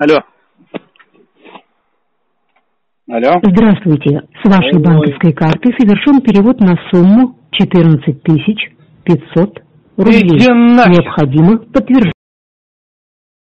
Алло. Алло. Здравствуйте. С вашей Ой. банковской карты совершен перевод на сумму 14 тысяч 500 рублей. Иди. Необходимо подтверждение.